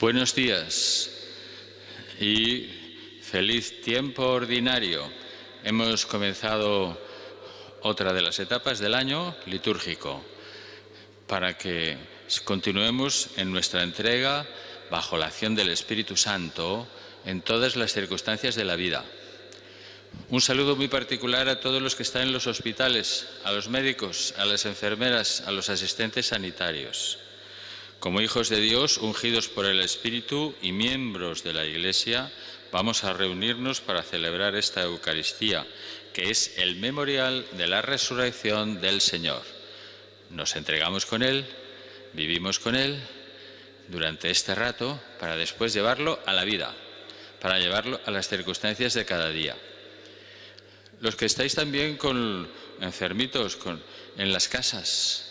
Buenos días y feliz tiempo ordinario. Hemos comenzado otra de las etapas del año litúrgico para que continuemos en nuestra entrega bajo la acción del Espíritu Santo en todas las circunstancias de la vida. Un saludo muy particular a todos los que están en los hospitales, a los médicos, a las enfermeras, a los asistentes sanitarios. Como hijos de Dios, ungidos por el Espíritu y miembros de la Iglesia, vamos a reunirnos para celebrar esta Eucaristía, que es el memorial de la resurrección del Señor. Nos entregamos con Él, vivimos con Él durante este rato para después llevarlo a la vida, para llevarlo a las circunstancias de cada día. Los que estáis también con enfermitos en las casas,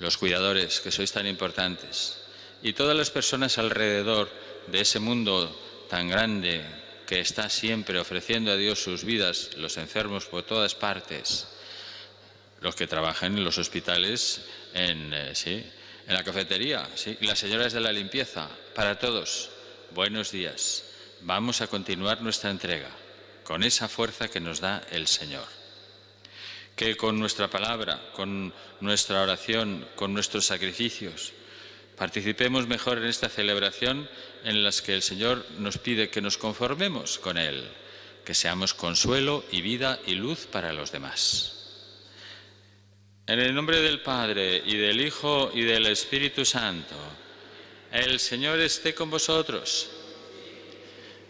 los cuidadores, que sois tan importantes, y todas las personas alrededor de ese mundo tan grande que está siempre ofreciendo a Dios sus vidas, los enfermos por todas partes, los que trabajan en los hospitales, en, eh, en la cafetería, ¿sí? las señoras de la limpieza, para todos, buenos días. Vamos a continuar nuestra entrega con esa fuerza que nos da el Señor que con nuestra palabra, con nuestra oración, con nuestros sacrificios, participemos mejor en esta celebración en las que el Señor nos pide que nos conformemos con Él, que seamos consuelo y vida y luz para los demás. En el nombre del Padre y del Hijo y del Espíritu Santo, el Señor esté con vosotros.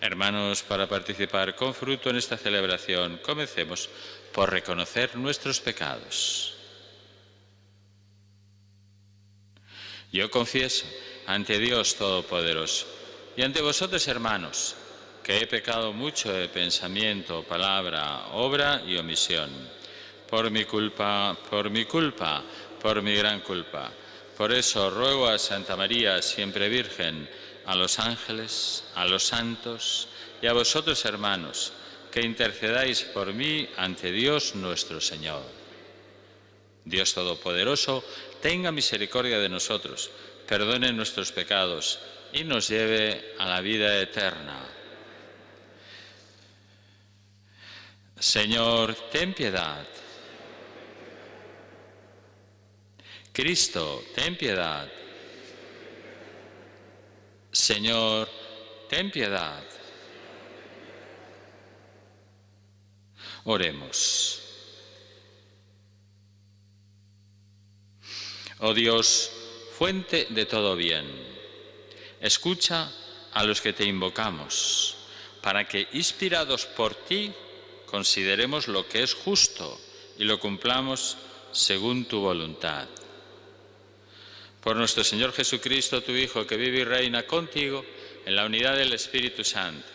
Hermanos, para participar con fruto en esta celebración, comencemos por reconocer nuestros pecados. Yo confieso ante Dios Todopoderoso y ante vosotros, hermanos, que he pecado mucho de pensamiento, palabra, obra y omisión, por mi culpa, por mi culpa, por mi gran culpa. Por eso ruego a Santa María, siempre Virgen, a los ángeles, a los santos y a vosotros, hermanos, que intercedáis por mí ante Dios nuestro Señor. Dios Todopoderoso, tenga misericordia de nosotros, perdone nuestros pecados y nos lleve a la vida eterna. Señor, ten piedad. Cristo, ten piedad. Señor, ten piedad. Oremos. Oh Dios, fuente de todo bien, escucha a los que te invocamos, para que, inspirados por ti, consideremos lo que es justo y lo cumplamos según tu voluntad. Por nuestro Señor Jesucristo, tu Hijo, que vive y reina contigo en la unidad del Espíritu Santo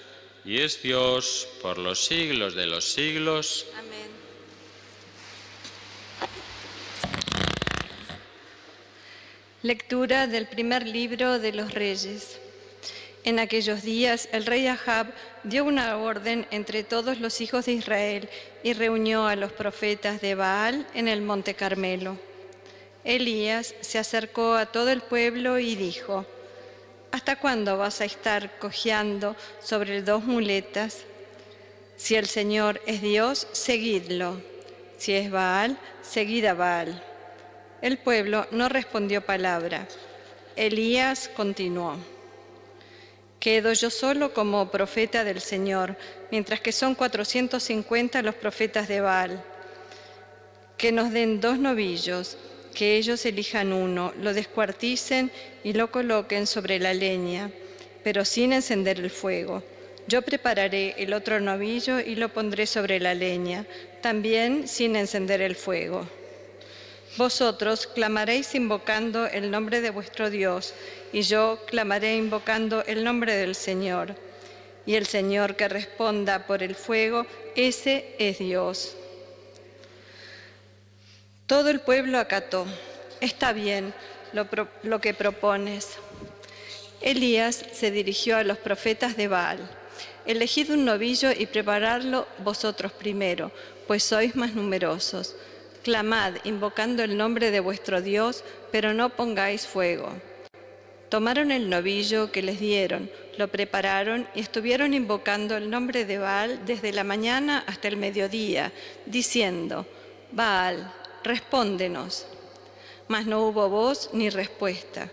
y es Dios por los siglos de los siglos. Amén. Lectura del primer libro de los reyes. En aquellos días el rey Ahab dio una orden entre todos los hijos de Israel y reunió a los profetas de Baal en el monte Carmelo. Elías se acercó a todo el pueblo y dijo, ¿Hasta cuándo vas a estar cojeando sobre dos muletas? Si el Señor es Dios, seguidlo. Si es Baal, seguid a Baal. El pueblo no respondió palabra. Elías continuó. Quedo yo solo como profeta del Señor, mientras que son 450 los profetas de Baal. Que nos den dos novillos que ellos elijan uno, lo descuarticen y lo coloquen sobre la leña, pero sin encender el fuego. Yo prepararé el otro novillo y lo pondré sobre la leña, también sin encender el fuego. Vosotros clamaréis invocando el nombre de vuestro Dios, y yo clamaré invocando el nombre del Señor. Y el Señor que responda por el fuego, ese es Dios. Todo el pueblo acató. Está bien lo, que propones. Elías se dirigió a los profetas de Baal. Elegid un novillo y preparadlo vosotros primero, pues sois más numerosos. Clamad invocando el nombre de vuestro Dios, pero no pongáis fuego. Tomaron el novillo que les dieron, lo prepararon y estuvieron invocando el nombre de Baal desde la mañana hasta el mediodía, diciendo, Baal, respóndenos. Mas no hubo voz ni respuesta.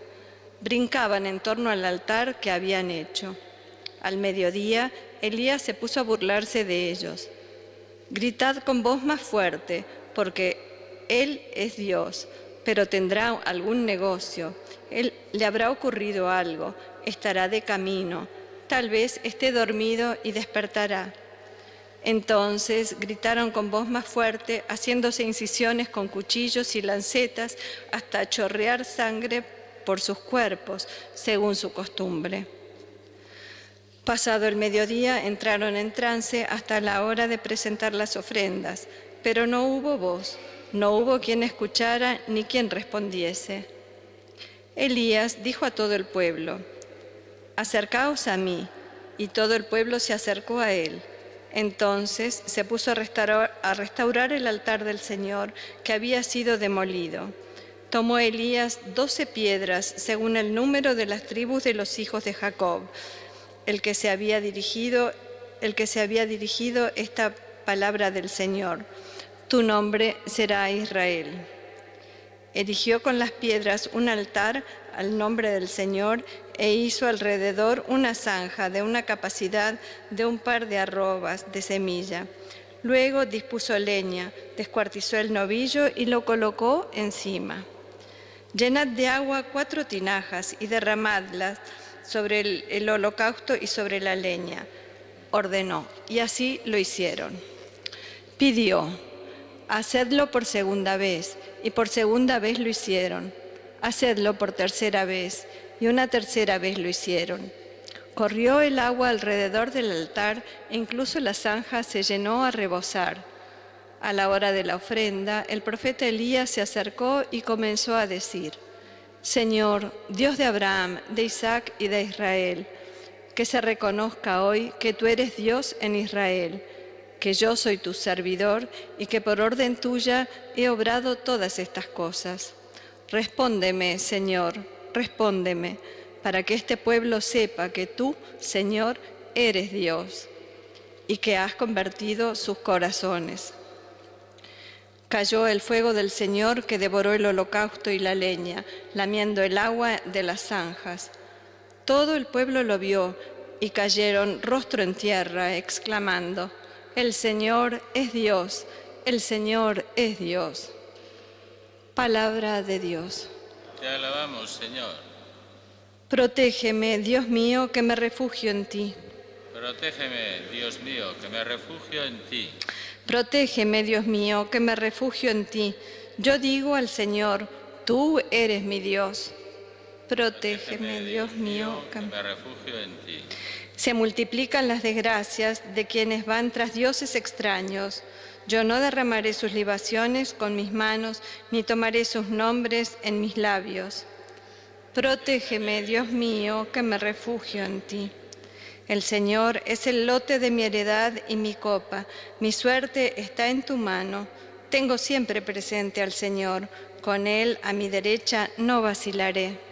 Brincaban en torno al altar que habían hecho. Al mediodía, Elías se puso a burlarse de ellos. Gritad con voz más fuerte, porque Él es Dios, pero tendrá algún negocio. Él, le habrá ocurrido algo, estará de camino, tal vez esté dormido y despertará. Entonces gritaron con voz más fuerte, haciéndose incisiones con cuchillos y lancetas hasta chorrear sangre por sus cuerpos, según su costumbre. Pasado el mediodía entraron en trance hasta la hora de presentar las ofrendas, pero no hubo voz, no hubo quien escuchara ni quien respondiese. Elías dijo a todo el pueblo, Acercaos a mí, y todo el pueblo se acercó a él. Entonces se puso a restaurar, a restaurar, el altar del Señor que había sido demolido. Tomó Elías doce piedras según el número de las tribus de los hijos de Jacob, el que se había dirigido, el que se había dirigido esta palabra del Señor. Tu nombre será Israel. Erigió con las piedras un altar al nombre del Señor e hizo alrededor una zanja de una capacidad de un par de arrobas de semilla. Luego dispuso leña, descuartizó el novillo y lo colocó encima. Llenad de agua cuatro tinajas y derramadlas sobre el, el holocausto y sobre la leña. Ordenó, y así lo hicieron. Pidió, hacedlo por segunda vez, y por segunda vez lo hicieron. Hacedlo por tercera vez, y una tercera vez lo hicieron. Corrió el agua alrededor del altar e incluso la zanja se llenó a rebosar. A la hora de la ofrenda, el profeta Elías se acercó y comenzó a decir, Señor, Dios de Abraham, de Isaac y de Israel, que se reconozca hoy que tú eres Dios en Israel, que yo soy tu servidor y que por orden tuya he obrado todas estas cosas. Respóndeme, Señor respóndeme, para que este pueblo sepa que tú, Señor, eres Dios y que has convertido sus corazones. Cayó el fuego del Señor que devoró el holocausto y la leña, lamiendo el agua de las zanjas. Todo el pueblo lo vio y cayeron rostro en tierra, exclamando, El Señor es Dios, el Señor es Dios. Palabra de Dios. Te alabamos, Señor. Protégeme, Dios mío, que me refugio en ti. Protégeme, Dios mío, que me refugio en ti. Protégeme, Dios mío, que me refugio en ti. Yo digo al Señor, tú eres mi Dios. Protégeme, Dios mío, que me refugio en ti. Se multiplican las desgracias de quienes van tras dioses extraños. Yo no derramaré sus libaciones con mis manos, ni tomaré sus nombres en mis labios. Protégeme, Dios mío, que me refugio en ti. El Señor es el lote de mi heredad y mi copa. Mi suerte está en tu mano. Tengo siempre presente al Señor. Con Él a mi derecha no vacilaré.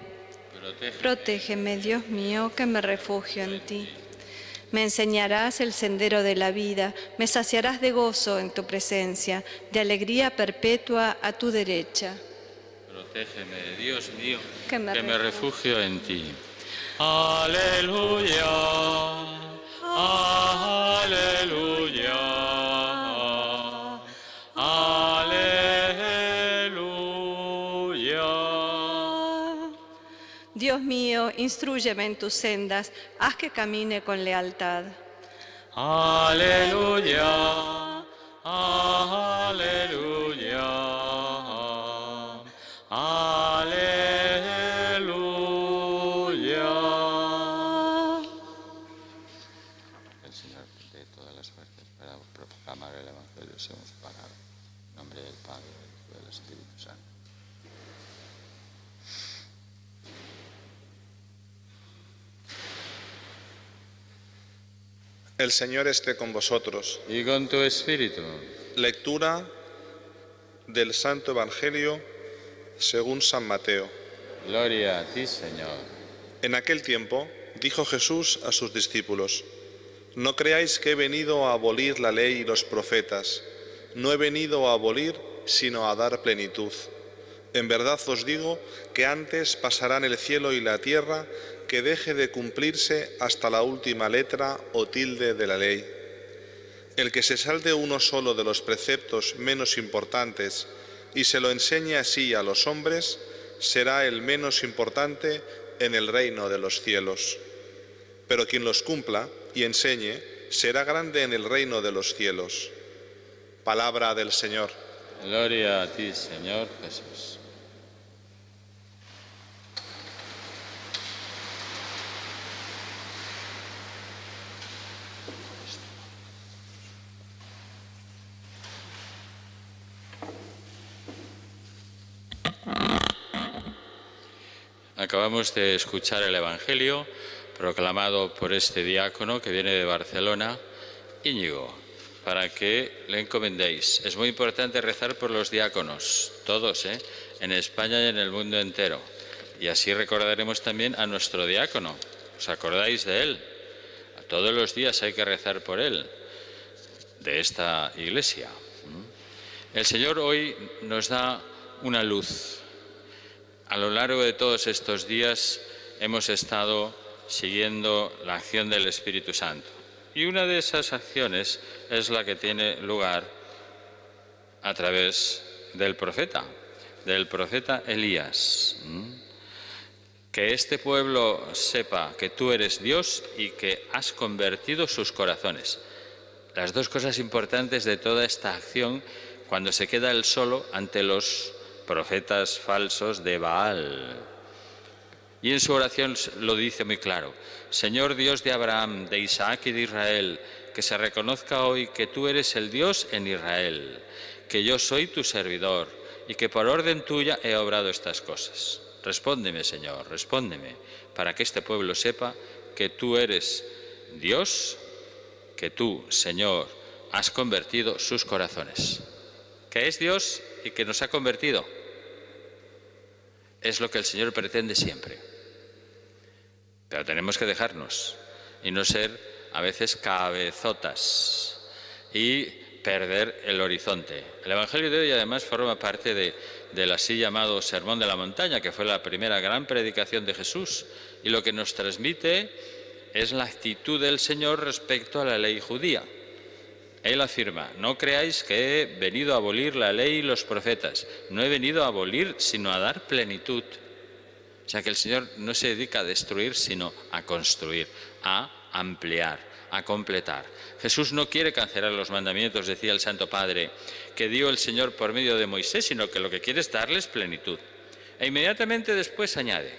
Protégeme, Dios mío, que me refugio en ti. Me enseñarás el sendero de la vida, me saciarás de gozo en tu presencia, de alegría perpetua a tu derecha. Protégeme, Dios mío, que me, refugio en ti. Aleluya, aleluya. Mío, instruyeme en tus sendas, haz que camine con lealtad. Aleluya, aleluya. El Señor esté con vosotros. Y con tu espíritu. Lectura del Santo Evangelio según San Mateo. Gloria a ti, Señor. En aquel tiempo dijo Jesús a sus discípulos, No creáis que he venido a abolir la ley y los profetas, no he venido a abolir, sino a dar plenitud. En verdad os digo que antes pasarán el cielo y la tierra que deje de cumplirse hasta la última letra o tilde de la ley. El que se salte uno solo de los preceptos menos importantes y se lo enseñe así a los hombres, será el menos importante en el reino de los cielos. Pero quien los cumpla y enseñe, será grande en el reino de los cielos. Palabra del Señor. Gloria a ti, Señor Jesús. Acabamos de escuchar el Evangelio proclamado por este diácono que viene de Barcelona, Íñigo, para que le encomendéis. Es muy importante rezar por los diáconos, todos, ¿eh? en España y en el mundo entero. Y así recordaremos también a nuestro diácono. ¿Os acordáis de él? Todos los días hay que rezar por él, de esta iglesia. El Señor hoy nos da una luz a lo largo de todos estos días hemos estado siguiendo la acción del Espíritu Santo. Y una de esas acciones es la que tiene lugar a través del profeta, del profeta Elías. Que este pueblo sepa que tú eres Dios y que has convertido sus corazones. Las dos cosas importantes de toda esta acción cuando se queda él solo ante los profetas falsos de Baal. Y en su oración lo dice muy claro, Señor Dios de Abraham, de Isaac y de Israel, que se reconozca hoy que tú eres el Dios en Israel, que yo soy tu servidor y que por orden tuya he obrado estas cosas. Respóndeme, Señor, respóndeme, para que este pueblo sepa que tú eres Dios, que tú, Señor, has convertido sus corazones. Que es Dios y que nos ha convertido. Es lo que el Señor pretende siempre. Pero tenemos que dejarnos y no ser a veces cabezotas y perder el horizonte. El Evangelio de hoy además forma parte de, del así llamado Sermón de la Montaña, que fue la primera gran predicación de Jesús, y lo que nos transmite es la actitud del Señor respecto a la ley judía. Él afirma, no creáis que he venido a abolir la ley y los profetas, no he venido a abolir, sino a dar plenitud. O sea que el Señor no se dedica a destruir, sino a construir, a ampliar, a completar. Jesús no quiere cancelar los mandamientos, decía el Santo Padre, que dio el Señor por medio de Moisés, sino que lo que quiere es darles plenitud. E inmediatamente después añade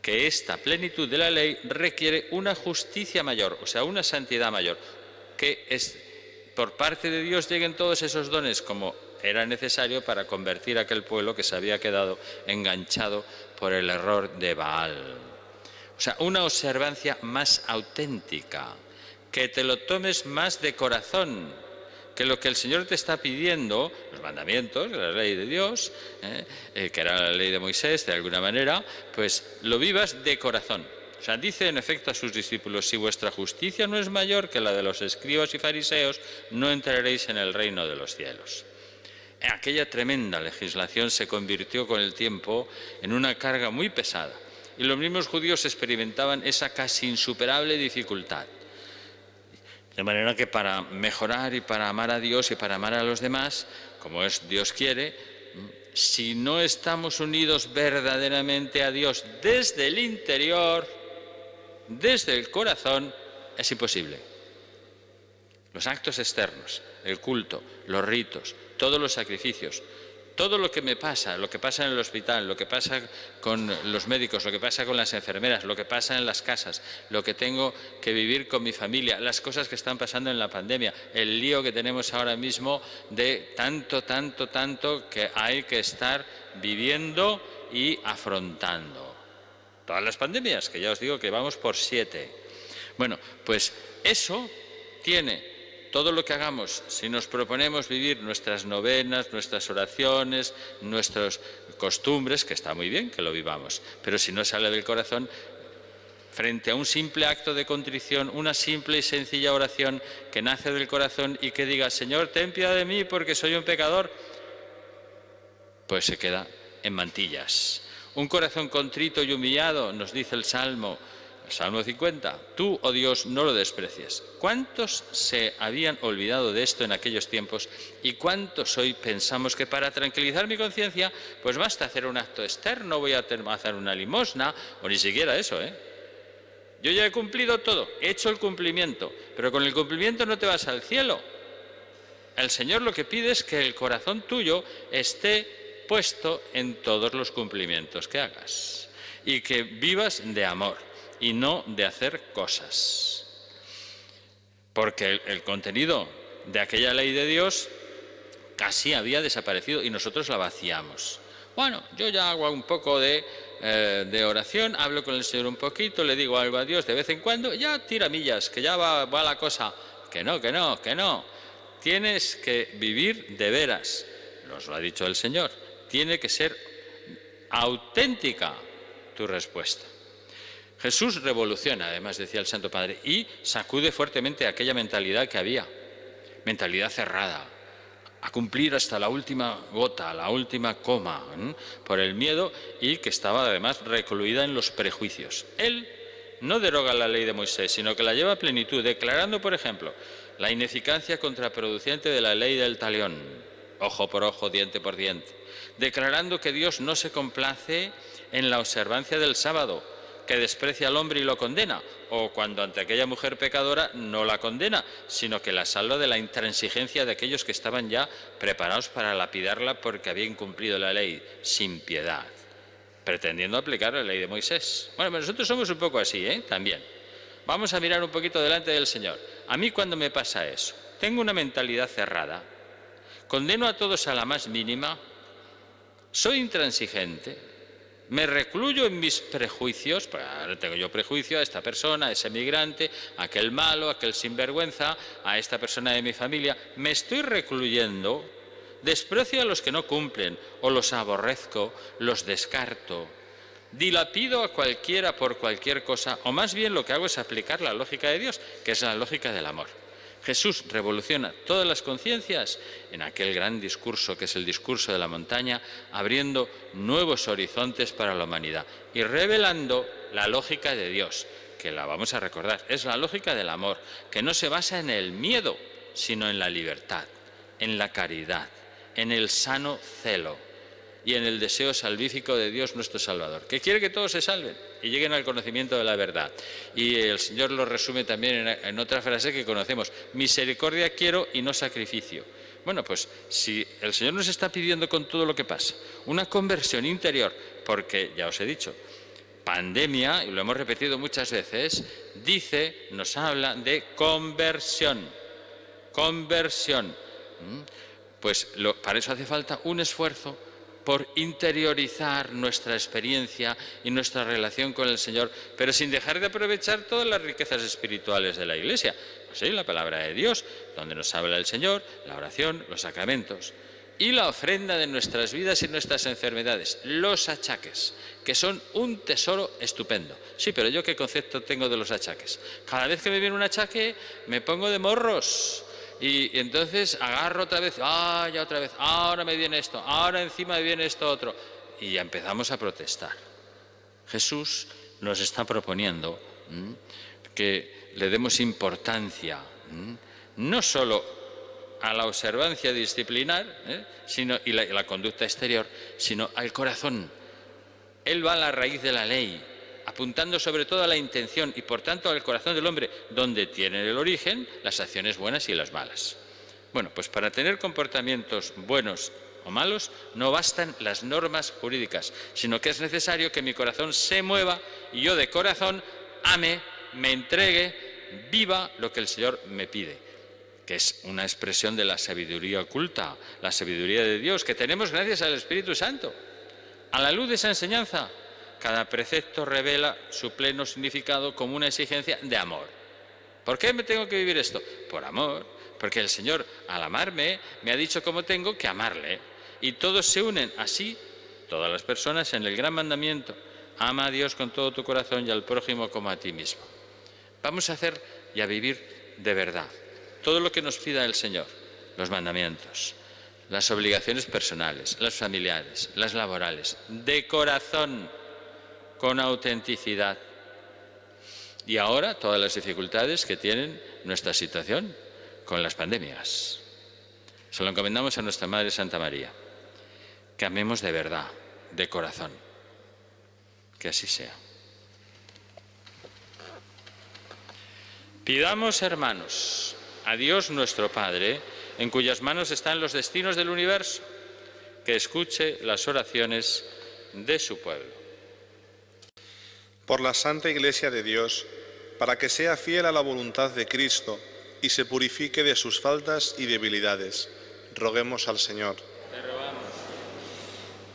que esta plenitud de la ley requiere una justicia mayor, o sea, una santidad mayor, que es, por parte de Dios lleguen todos esos dones como era necesario para convertir a aquel pueblo que se había quedado enganchado por el error de Baal. O sea, una observancia más auténtica, que te lo tomes más de corazón, que lo que el Señor te está pidiendo, los mandamientos, la ley de Dios, eh, eh, que era la ley de Moisés de alguna manera, pues lo vivas de corazón. O sea, dice en efecto a sus discípulos, si vuestra justicia no es mayor que la de los escribas y fariseos, no entraréis en el reino de los cielos. Aquella tremenda legislación se convirtió con el tiempo en una carga muy pesada y los mismos judíos experimentaban esa casi insuperable dificultad. De manera que para mejorar y para amar a Dios y para amar a los demás, como es Dios quiere, si no estamos unidos verdaderamente a Dios desde el interior, desde el corazón es imposible. Los actos externos, el culto, los ritos, todos los sacrificios, todo lo que me pasa, lo que pasa en el hospital, lo que pasa con los médicos, lo que pasa con las enfermeras, lo que pasa en las casas, lo que tengo que vivir con mi familia, las cosas que están pasando en la pandemia, el lío que tenemos ahora mismo de tanto, tanto, tanto que hay que estar viviendo y afrontando todas las pandemias, que ya os digo que vamos por siete. Bueno, pues eso tiene todo lo que hagamos, si nos proponemos vivir nuestras novenas, nuestras oraciones, nuestras costumbres, que está muy bien que lo vivamos, pero si no sale del corazón, frente a un simple acto de contrición, una simple y sencilla oración que nace del corazón y que diga, Señor, ten piedad de mí porque soy un pecador, pues se queda en mantillas. Un corazón contrito y humillado, nos dice el Salmo, el Salmo 50, tú, oh Dios, no lo desprecies. ¿Cuántos se habían olvidado de esto en aquellos tiempos y cuántos hoy pensamos que para tranquilizar mi conciencia, pues basta hacer un acto externo, voy a hacer una limosna, o ni siquiera eso, ¿eh? Yo ya he cumplido todo, he hecho el cumplimiento, pero con el cumplimiento no te vas al cielo. El Señor lo que pide es que el corazón tuyo esté puesto en todos los cumplimientos que hagas y que vivas de amor y no de hacer cosas. Porque el, contenido de aquella ley de Dios casi había desaparecido y nosotros la vaciamos. Bueno, yo ya hago un poco de, eh, de, oración, hablo con el Señor un poquito, le digo algo a Dios de vez en cuando, ya tira millas, que ya va, va la cosa. Que no, que no, que no. Tienes que vivir de veras, nos lo ha dicho el Señor. Tiene que ser auténtica tu respuesta. Jesús revoluciona, además decía el Santo Padre, y sacude fuertemente aquella mentalidad que había, mentalidad cerrada, a cumplir hasta la última gota, la última coma, por el miedo y que estaba además recluida en los prejuicios. Él no deroga la ley de Moisés, sino que la lleva a plenitud, declarando, por ejemplo, la ineficacia contraproducente de la ley del talión, ojo por ojo, diente por diente, declarando que Dios no se complace en la observancia del sábado, que desprecia al hombre y lo condena, o cuando ante aquella mujer pecadora no la condena, sino que la salva de la intransigencia de aquellos que estaban ya preparados para lapidarla porque había incumplido la ley sin piedad, pretendiendo aplicar la ley de Moisés. Bueno, nosotros somos un poco así, ¿eh? También. Vamos a mirar un poquito delante del Señor. A mí cuando me pasa eso, tengo una mentalidad cerrada, condeno a todos a la más mínima, soy intransigente, me recluyo en mis prejuicios, pues ahora tengo yo prejuicio a esta persona, a ese migrante, a aquel malo, a aquel sinvergüenza, a esta persona de mi familia, me estoy recluyendo, desprecio a los que no cumplen, o los aborrezco, los descarto, dilapido a cualquiera por cualquier cosa, o más bien lo que hago es aplicar la lógica de Dios, que es la lógica del amor. Jesús revoluciona todas las conciencias en aquel gran discurso que es el discurso de la montaña, abriendo nuevos horizontes para la humanidad y revelando la lógica de Dios, que la vamos a recordar, es la lógica del amor, que no se basa en el miedo, sino en la libertad, en la caridad, en el sano celo y en el deseo salvífico de Dios nuestro Salvador, que quiere que todos se salven y lleguen al conocimiento de la verdad. Y el Señor lo resume también en, otra frase que conocemos, misericordia quiero y no sacrificio. Bueno, pues si el Señor nos está pidiendo con todo lo que pasa una conversión interior, porque ya os he dicho, pandemia, y lo hemos repetido muchas veces, dice, nos habla de conversión, conversión. ¿Mm? Pues para eso hace falta un esfuerzo por interiorizar nuestra experiencia y nuestra relación con el Señor, pero sin dejar de aprovechar todas las riquezas espirituales de la Iglesia. Pues la palabra de Dios, donde nos habla el Señor, la oración, los sacramentos y la ofrenda de nuestras vidas y nuestras enfermedades, los achaques, que son un tesoro estupendo. Sí, pero yo qué concepto tengo de los achaques. Cada vez que me viene un achaque, me pongo de morros y, entonces agarro otra vez, ah, ya otra vez, ahora me viene esto, ahora encima me viene esto otro. Y empezamos a protestar. Jesús nos está proponiendo que le demos importancia, no solo a la observancia disciplinar ¿eh? sino, y la conducta exterior, sino al corazón. Él va a la raíz de la ley, apuntando sobre todo a la intención y por tanto al corazón del hombre, donde tienen el origen las acciones buenas y las malas. Bueno, pues para tener comportamientos buenos o malos no bastan las normas jurídicas, sino que es necesario que mi corazón se mueva y yo de corazón ame, me entregue, viva lo que el Señor me pide, que es una expresión de la sabiduría oculta, la sabiduría de Dios que tenemos gracias al Espíritu Santo. A la luz de esa enseñanza cada precepto revela su pleno significado como una exigencia de amor. ¿Por qué me tengo que vivir esto? Por amor, porque el Señor, al amarme, me ha dicho cómo tengo que amarle. Y todos se unen así, todas las personas, en el gran mandamiento. Ama a Dios con todo tu corazón y al prójimo como a ti mismo. Vamos a hacer y a vivir de verdad todo lo que nos pida el Señor, los mandamientos, las obligaciones personales, las familiares, las laborales, de corazón, con autenticidad. Y ahora todas las dificultades que tienen nuestra situación con las pandemias. Se lo encomendamos a nuestra Madre Santa María. Que amemos de verdad, de corazón. Que así sea. Pidamos, hermanos, a Dios nuestro Padre, en cuyas manos están los destinos del universo, que escuche las oraciones de su pueblo. Por la Santa Iglesia de Dios, para que sea fiel a la voluntad de Cristo y se purifique de sus faltas y debilidades, roguemos al Señor.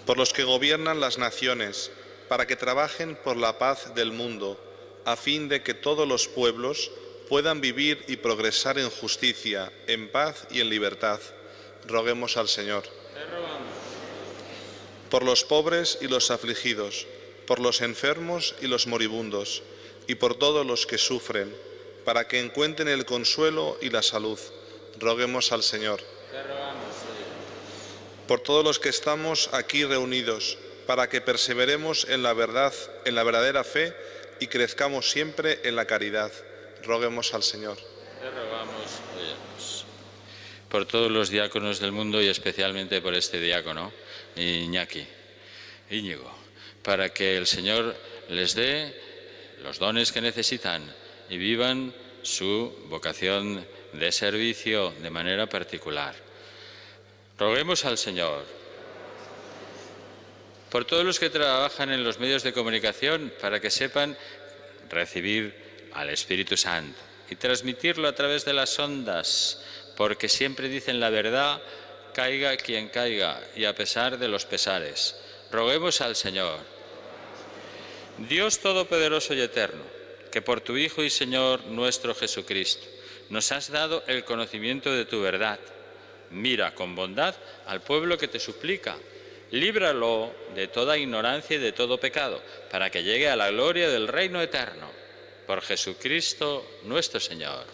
Por los que gobiernan las naciones, para que trabajen por la paz del mundo, a fin de que todos los pueblos puedan vivir y progresar en justicia, en paz y en libertad. Roguemos al Señor. Por los pobres y los afligidos, por los enfermos y los moribundos, y por todos los que sufren, para que encuentren el consuelo y la salud. Roguemos al Señor. Por todos los que estamos aquí reunidos, para que perseveremos en la verdad, en la verdadera fe y crezcamos siempre en la caridad roguemos al Señor. Por todos los diáconos del mundo y especialmente por este diácono, Iñaki, Íñigo, para que el Señor les dé los dones que necesitan y vivan su vocación de servicio de manera particular. Roguemos al Señor por todos los que trabajan en los medios de comunicación para que sepan recibir al Espíritu Santo y transmitirlo a través de las ondas, porque siempre dicen la verdad, caiga quien caiga y a pesar de los pesares. Roguemos al Señor. Dios Todopoderoso y Eterno, que por tu Hijo y Señor nuestro Jesucristo nos has dado el conocimiento de tu verdad. Mira con bondad al pueblo que te suplica. Líbralo de toda ignorancia y de todo pecado, para que llegue a la gloria del reino eterno por Jesucristo nuestro Señor.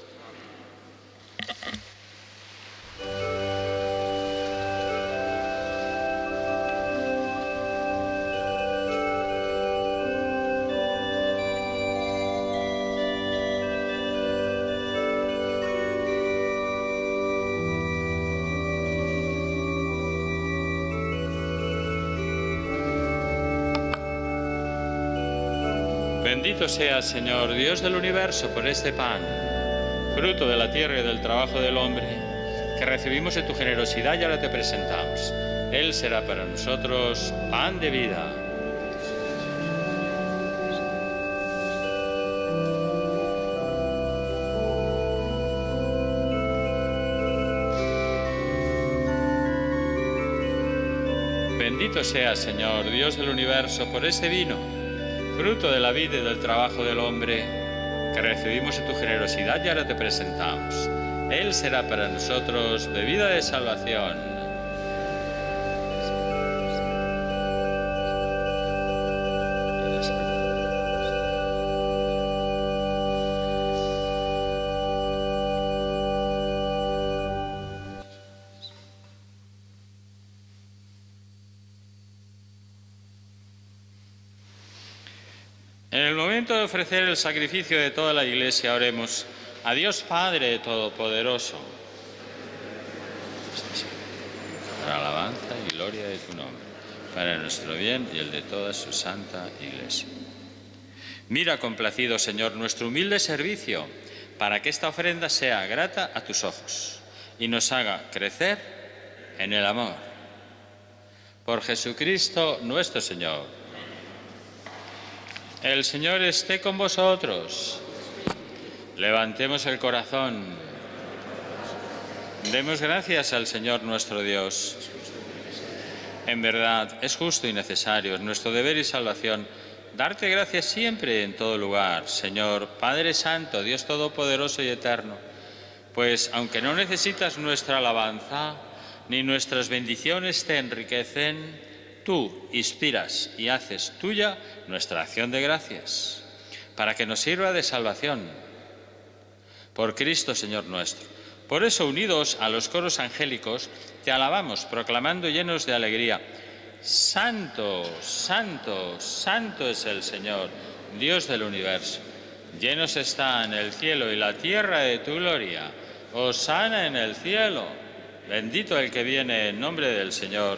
Bendito sea, Señor, Dios del universo, por este pan, fruto de la tierra y del trabajo del hombre, que recibimos de tu generosidad y ahora te presentamos. Él será para nosotros pan de vida. Bendito sea, Señor, Dios del universo, por este vino fruto de la vida y del trabajo del hombre, que recibimos en tu generosidad y ahora te presentamos. Él será para nosotros bebida de salvación momento de ofrecer el sacrificio de toda la Iglesia, oremos a Dios Padre Todopoderoso. Para alabanza y gloria de tu nombre, para nuestro bien y el de toda su santa Iglesia. Mira complacido, Señor, nuestro humilde servicio, para que esta ofrenda sea grata a tus ojos y nos haga crecer en el amor. Por Jesucristo nuestro Señor. El Señor esté con vosotros. Levantemos el corazón. Demos gracias al Señor nuestro Dios. En verdad, es justo y necesario, es nuestro deber y salvación, darte gracias siempre en todo lugar, Señor, Padre Santo, Dios Todopoderoso y Eterno, Pues aunque no necesitas nuestra alabanza, ni nuestras bendiciones te enriquecen, tú inspiras y haces tuya nuestra acción de gracias, para que nos sirva de salvación. Por Cristo, Señor nuestro. Por eso, unidos a los coros angélicos, te alabamos, proclamando llenos de alegría. Santo, santo, santo es el Señor, Dios del universo. Llenos está en el cielo y la tierra de tu gloria. Osana en el cielo. Bendito el que viene en nombre del Señor.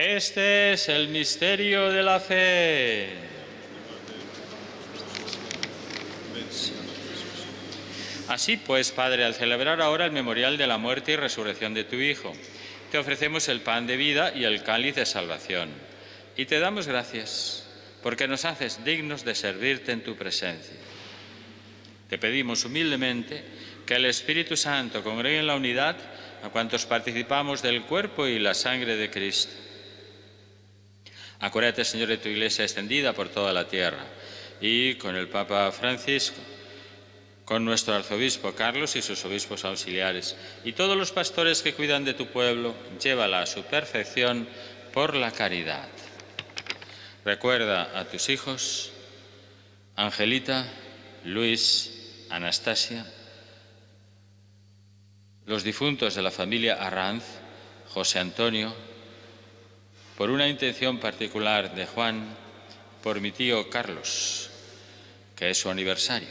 Este es el misterio de la fe. Así pues, Padre, al celebrar ahora el memorial de la muerte y resurrección de tu Hijo, te ofrecemos el pan de vida y el cáliz de salvación. Y te damos gracias porque nos haces dignos de servirte en tu presencia. Te pedimos humildemente que el Espíritu Santo congregue en la unidad a cuantos participamos del cuerpo y la sangre de Cristo Acuérdate, Señor, de tu iglesia extendida por toda la tierra y con el Papa Francisco, con nuestro arzobispo Carlos y sus obispos auxiliares y todos los pastores que cuidan de tu pueblo, llévala a su perfección por la caridad. Recuerda a tus hijos, Angelita, Luis, Anastasia, los difuntos de la familia Arranz, José Antonio, por una intención particular de Juan, por mi tío Carlos, que es su aniversario,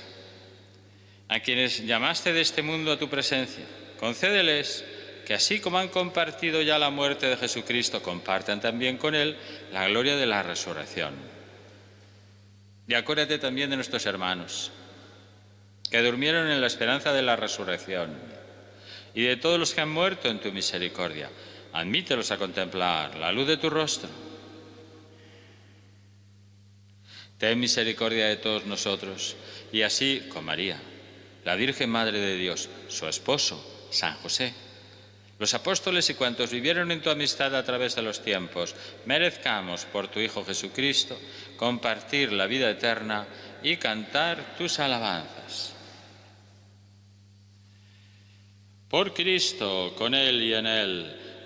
a quienes llamaste de este mundo a tu presencia, concédeles que así como han compartido ya la muerte de Jesucristo, compartan también con Él la gloria de la resurrección. Y acuérdate también de nuestros hermanos, que durmieron en la esperanza de la resurrección, y de todos los que han muerto en tu misericordia admítelos a contemplar la luz de tu rostro. Ten misericordia de todos nosotros y así con María, la Virgen Madre de Dios, su esposo, San José, los apóstoles y cuantos vivieron en tu amistad a través de los tiempos, merezcamos por tu Hijo Jesucristo compartir la vida eterna y cantar tus alabanzas. Por Cristo, con Él y en Él,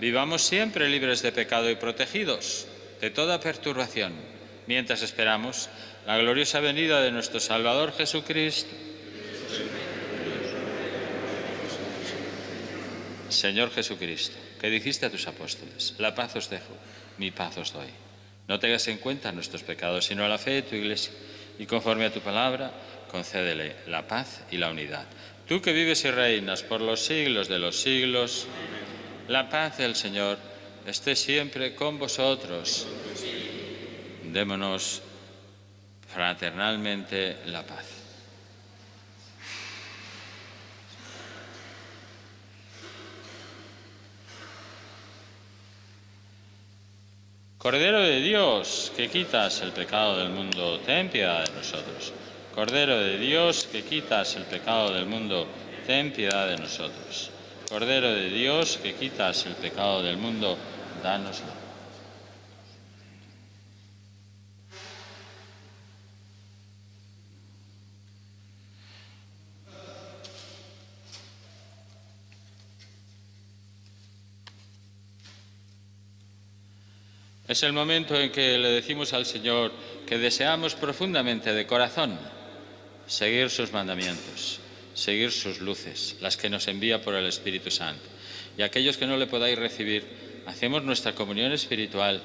vivamos siempre libres de pecado y protegidos de toda perturbación, mientras esperamos la gloriosa venida de nuestro Salvador Jesucristo. Señor Jesucristo, que dijiste a tus apóstoles, la paz os dejo, mi paz os doy. No tengas en cuenta nuestros pecados, sino la fe de tu iglesia, y conforme a tu palabra, concédele la paz y la unidad. Tú que vives y reinas por los siglos de los siglos, la paz del Señor esté siempre con vosotros. Démonos fraternalmente la paz. Cordero de Dios, que quitas el pecado del mundo, ten piedad de nosotros. Cordero de Dios, que quitas el pecado del mundo, ten piedad de nosotros. Cordero de Dios, que quitas el pecado del mundo, dánoslo. Es el momento en que le decimos al Señor que deseamos profundamente de corazón seguir sus mandamientos, seguir sus luces, las que nos envía por el Espíritu Santo. Y aquellos que no le podáis recibir, hacemos nuestra comunión espiritual.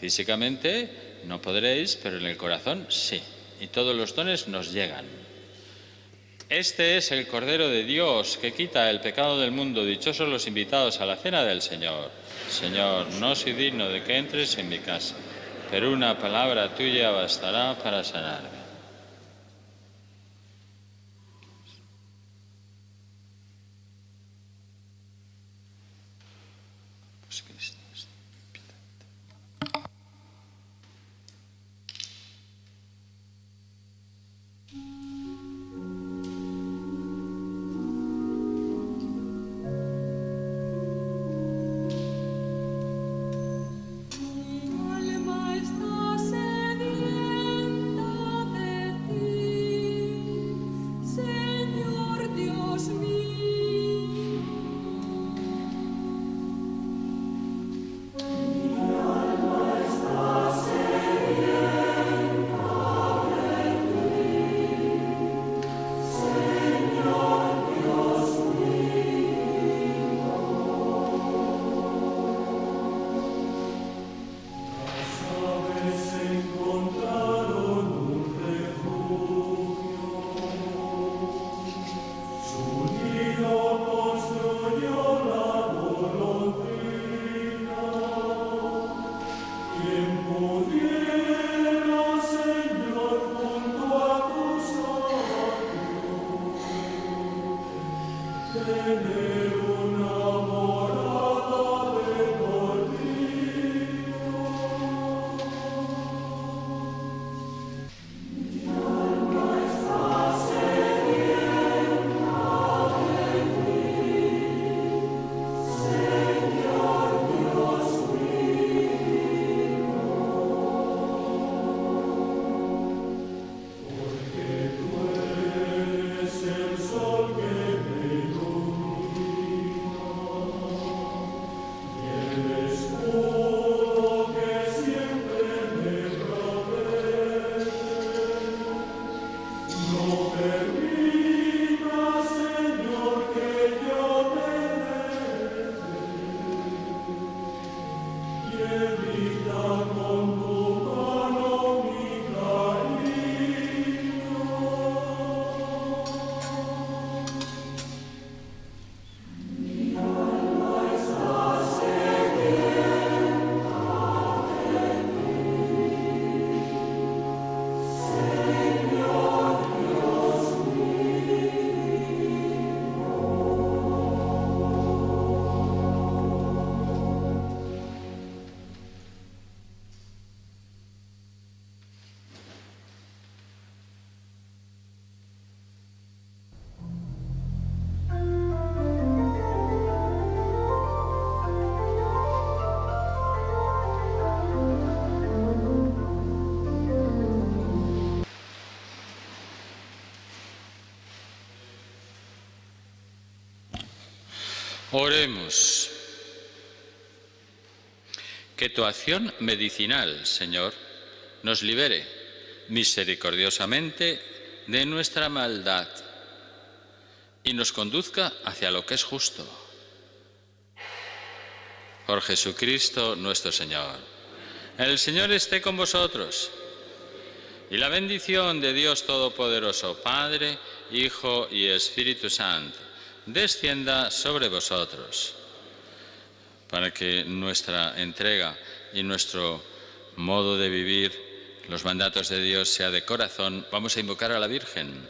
Físicamente no podréis, pero en el corazón sí. Y todos los dones nos llegan. Este es el Cordero de Dios que quita el pecado del mundo. Dichosos los invitados a la cena del Señor. Señor, no soy digno de que entres en mi casa, pero una palabra tuya bastará para sanarme. Oremos. Que tu acción medicinal, Señor, nos libere misericordiosamente de nuestra maldad y nos conduzca hacia lo que es justo. Por Jesucristo nuestro Señor. El Señor esté con vosotros. Y la bendición de Dios Todopoderoso, Padre, Hijo y Espíritu Santo, descienda sobre vosotros, para que nuestra entrega y nuestro modo de vivir los mandatos de Dios sea de corazón, vamos a invocar a la Virgen.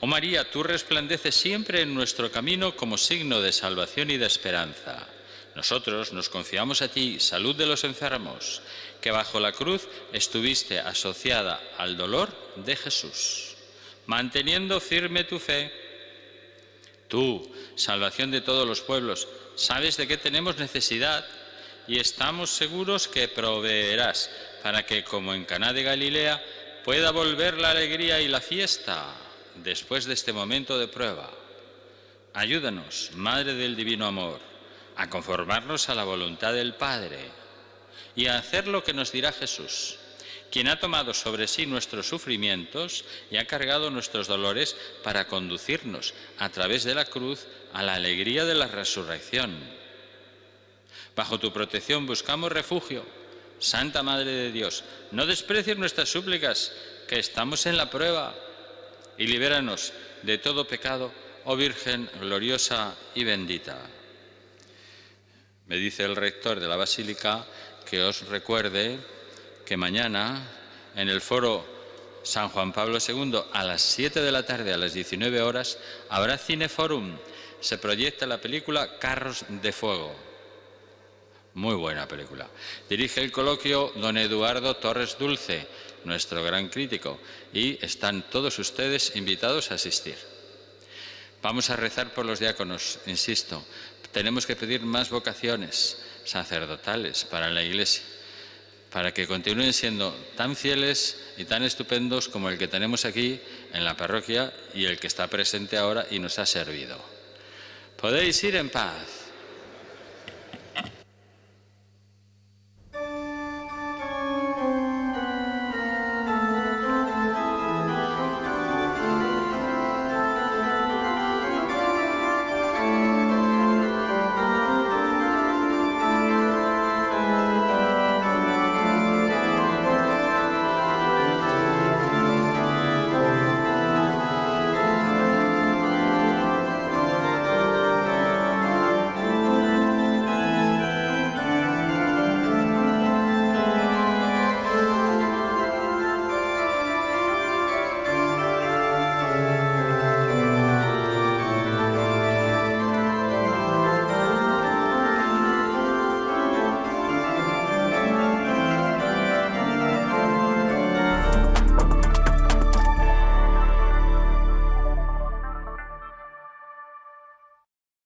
Oh María, tú resplandeces siempre en nuestro camino como signo de salvación y de esperanza. Nosotros nos confiamos a ti, salud de los enfermos, que bajo la cruz estuviste asociada al dolor de Jesús, manteniendo firme tu fe. Tú, salvación de todos los pueblos, sabes de qué tenemos necesidad y estamos seguros que proveerás para que, como en Caná de Galilea, pueda volver la alegría y la fiesta después de este momento de prueba. Ayúdanos, Madre del Divino Amor, a conformarnos a la voluntad del Padre y a hacer lo que nos dirá Jesús, quien ha tomado sobre sí nuestros sufrimientos y ha cargado nuestros dolores para conducirnos a través de la cruz a la alegría de la resurrección. Bajo tu protección buscamos refugio. Santa Madre de Dios, no desprecies nuestras súplicas, que estamos en la prueba, y libéranos de todo pecado, oh Virgen gloriosa y bendita. Me dice el rector de la Basílica que os recuerde que mañana en el foro San Juan Pablo II a las 7 de la tarde, a las 19 horas, habrá Cineforum. Se proyecta la película Carros de Fuego. Muy buena película. Dirige el coloquio don Eduardo Torres Dulce, nuestro gran crítico, y están todos ustedes invitados a asistir. Vamos a rezar por los diáconos, insisto. Tenemos que pedir más vocaciones sacerdotales para la Iglesia, para que continúen siendo tan fieles y tan estupendos como el que tenemos aquí en la parroquia y el que está presente ahora y nos ha servido. Podéis ir en paz.